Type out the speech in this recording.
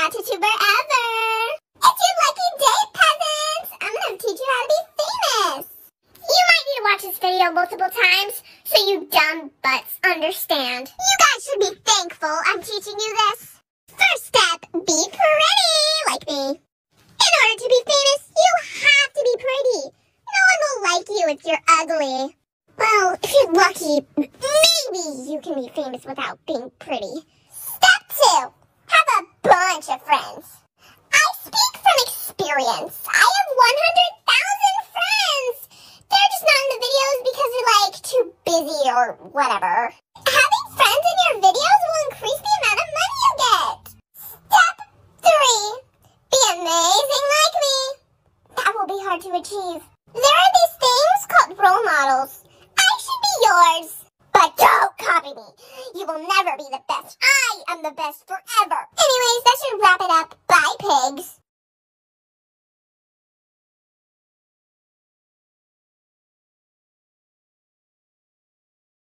not YouTuber ever. It's your lucky day, peasants. I'm gonna teach you how to be famous. You might need to watch this video multiple times so you dumb butts understand. You guys should be thankful I'm teaching you this. First step, be pretty like me. In order to be famous, you have to be pretty. No one will like you if you're ugly. Well, if you're lucky, maybe you can be famous without being pretty. Step two, have a bunch of friends. I speak from I have 100,000 friends. They're just not in the videos because they're like too busy or whatever. Having friends in your videos will increase the amount of money you get. Step three, be amazing like me. That will be hard to achieve. There are these things called role models. I should be yours. But don't copy me. You will never be the best. I am the best forever. Anyways, that should wrap it up. Bye, pigs.